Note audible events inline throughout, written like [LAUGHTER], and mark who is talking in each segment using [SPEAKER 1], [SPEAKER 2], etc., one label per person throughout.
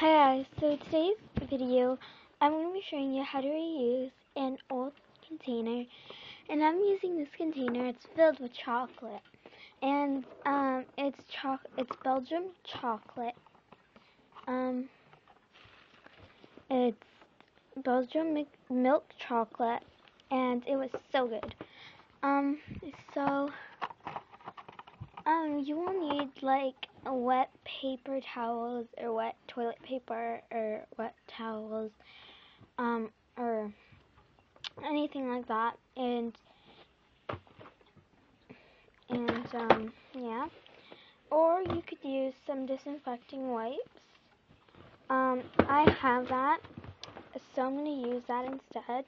[SPEAKER 1] Hi guys, so today's video I'm going to be showing you how to reuse an old container and I'm using this container, it's filled with chocolate and um, it's choc it's Belgium chocolate. Um, it's Belgium milk chocolate and it was so good. Um, so um, you will need like wet paper towels or wet toilet paper or wet towels um, or anything like that. And and um, yeah. Or you could use some disinfecting wipes. Um, I have that so I'm going to use that instead.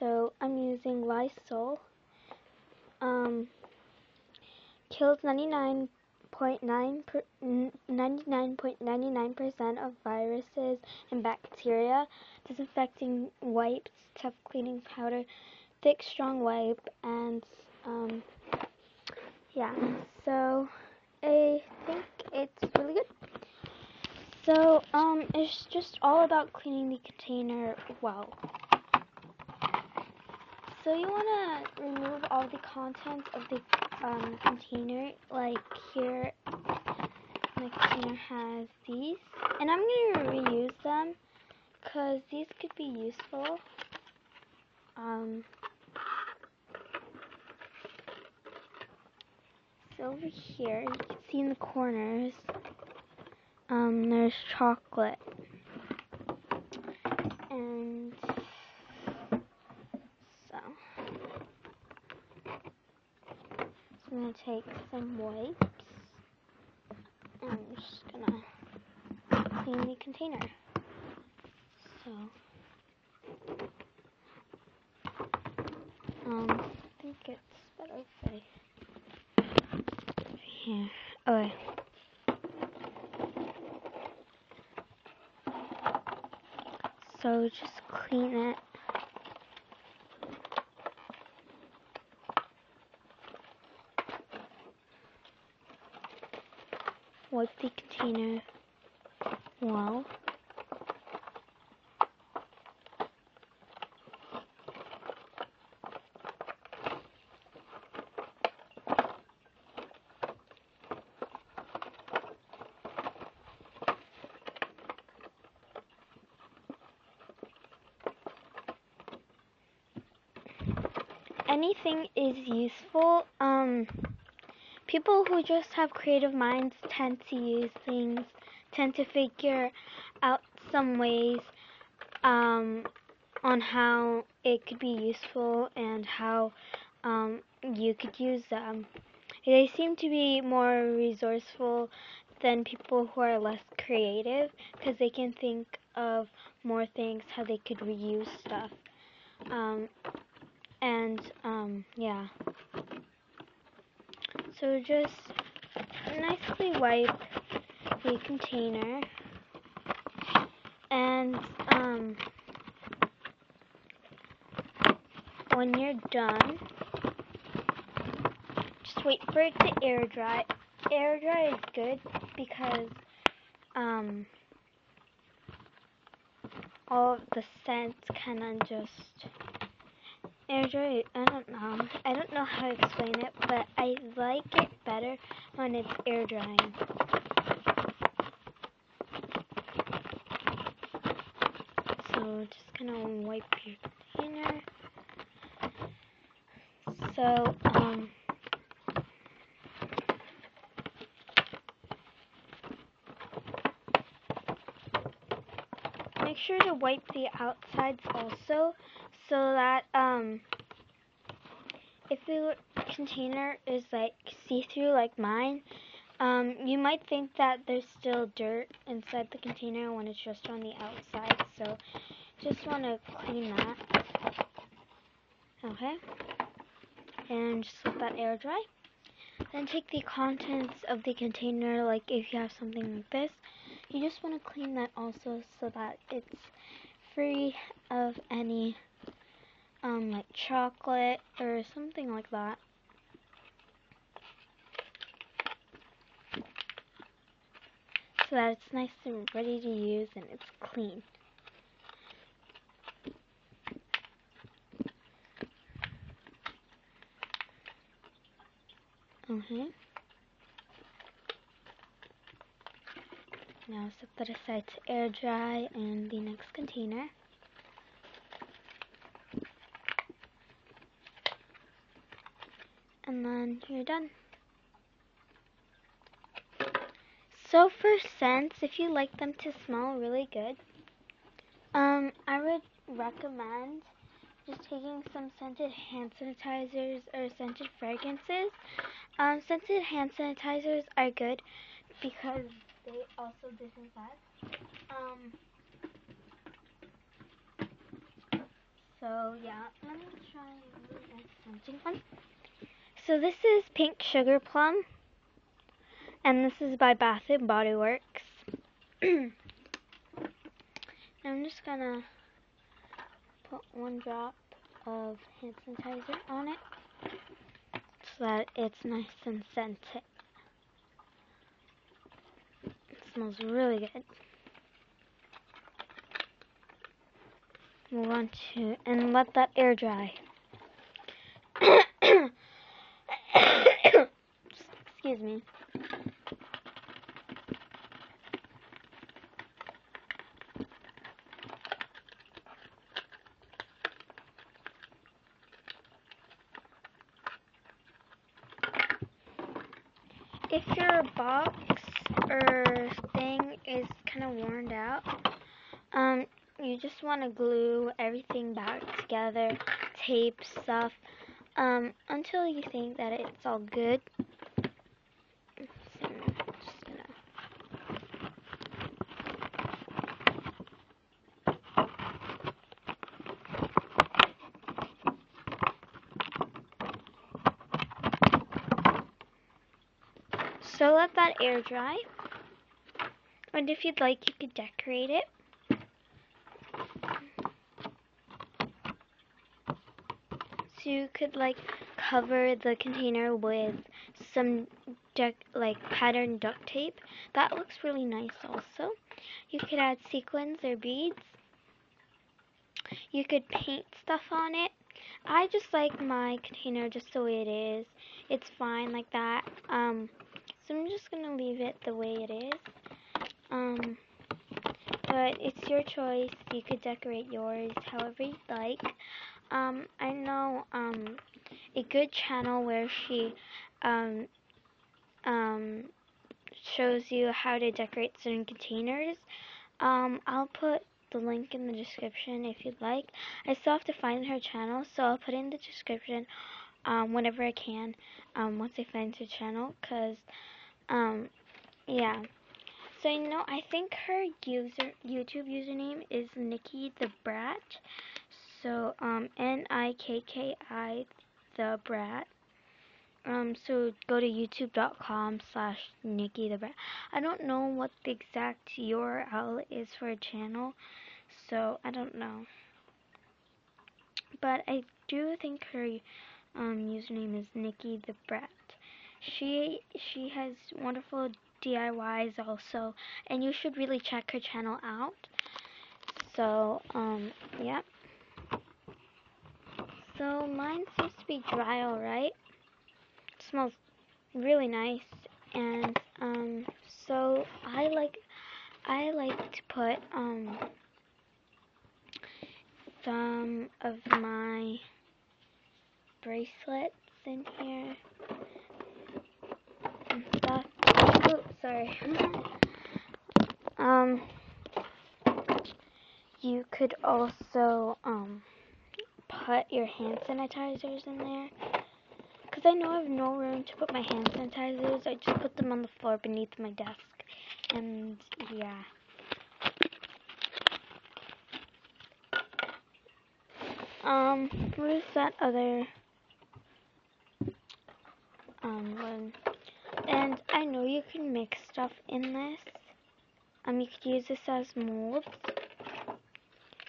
[SPEAKER 1] So I'm using Lysol. Um, kills 99 99.99% of viruses and bacteria, disinfecting wipes, tough cleaning powder, thick strong wipe, and um, yeah, so I think it's really good. So um, it's just all about cleaning the container well. So you want to remove all the contents of the um, container, like here my container has these. And I'm going to reuse them because these could be useful. Um, so over here, you can see in the corners, um, there's chocolate. And so, to take some wipes. And I'm just to clean the container. So, um, I think it's better if I here. Okay. So just clean it. Wipe the container well. anything is useful. Um, people who just have creative minds tend to use things, tend to figure out some ways um, on how it could be useful and how um, you could use them. They seem to be more resourceful than people who are less creative because they can think of more things how they could reuse stuff. Um, and um, yeah. So just nicely wipe the container and um, when you're done, just wait for it to air dry. Air dry is good because um, all of the scents kind of just dry, I don't know. I don't know how to explain it, but I like it better when it's air drying. So just gonna wipe your container. So, um, make sure to wipe the outsides also so that um, if the container is like see-through like mine, um, you might think that there's still dirt inside the container when it's just on the outside. So just want to clean that. Okay. And just let that air dry. Then take the contents of the container, like if you have something like this, you just want to clean that also so that it's free of any um, like chocolate or something like that. so that it's nice and ready to use and it's clean. Okay. Now set that aside to air dry in the next container. And then you're done. So for scents, if you like them to smell really good, um, I would recommend just taking some scented hand sanitizers or scented fragrances. Um, scented hand sanitizers are good because they also disinfect. Um, so yeah, let me try really nice scented one. So this is Pink Sugar Plum, and this is by Bath and Body Works. [CLEARS THROAT] I'm just gonna put one drop of hand sanitizer on it so that it's nice and scented. It smells really good. Move on to and let that air dry. Excuse me. if your box or thing is kind of worn out, um, you just want to glue everything back together, tape stuff, um, until you think that it's all good. So, just gonna So let that air dry. And if you'd like, you could decorate it. So you could like cover the container with some like patterned duct tape. That looks really nice also. You could add sequins or beads. You could paint stuff on it. I just like my container just the way it is. It's fine like that. Um, so I'm just going to leave it the way it is. Um, but it's your choice. You could decorate yours however you'd like. Um, I know um, a good channel where she um, um, shows you how to decorate certain containers. Um, I'll put the link in the description if you'd like. I still have to find her channel, so I'll put in the description um, whenever I can um, once I find her channel, because, um, yeah. So, you know, I think her user YouTube username is Nikki the Brat. So, um, N-I-K-K-I the Brat. Um, so go to youtube.com slash Nikki the Brat. I don't know what the exact URL is for a channel, so I don't know. But I do think her um, username is Nikki the Brat. She she has wonderful DIYs also, and you should really check her channel out. So, um, yeah. So mine seems to be dry alright. Smells really nice and um so I like I like to put um some of my bracelets in here and stuff. Oh, sorry. um you could also um put your hand sanitizers in there. Because I know I have no room to put my hand sanitizers, I just put them on the floor beneath my desk. And, yeah. Um, what is that other, um, one? And I know you can mix stuff in this. Um, you could use this as molds.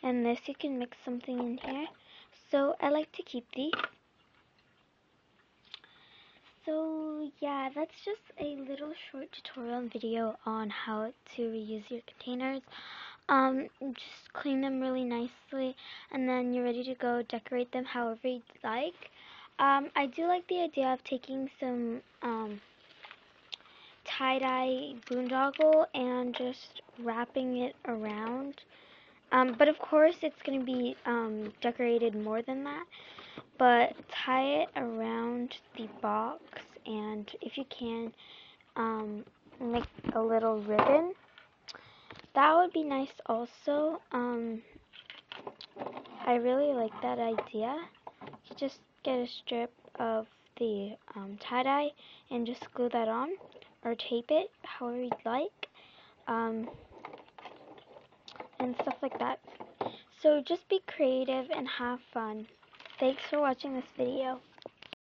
[SPEAKER 1] And this, you can mix something in here. So I like to keep these. so yeah, that's just a little short tutorial and video on how to reuse your containers. Um, just clean them really nicely, and then you're ready to go decorate them however you'd like. Um, I do like the idea of taking some um, tie-dye boondoggle and just wrapping it around. Um, but of course, it's going to be um, decorated more than that. But tie it around the box, and if you can, um, make a little ribbon. That would be nice also. Um, I really like that idea. You just get a strip of the um, tie-dye and just glue that on or tape it however you'd like um, and stuff like that. So just be creative and have fun. Thanks for watching this video.